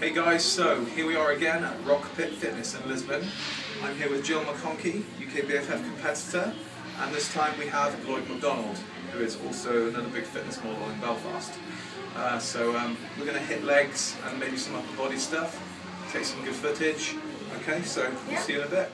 Hey guys, so here we are again at Rock Pit Fitness in Lisburn. I'm here with Jill McConkey, UK BFF competitor, and this time we have Lloyd McDonald, who is also another big fitness model in Belfast. Uh, so um, we're going to hit legs and maybe some upper body stuff, take some good footage. Okay, so we'll see you in a bit.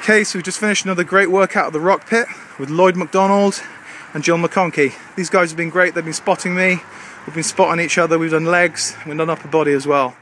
Okay, so we've just finished another great workout at the Rockpit with Lloyd McDonald and Jill McConkey. These guys have been great, they've been spotting me, we've been spotting each other, we've done legs, we've done upper body as well.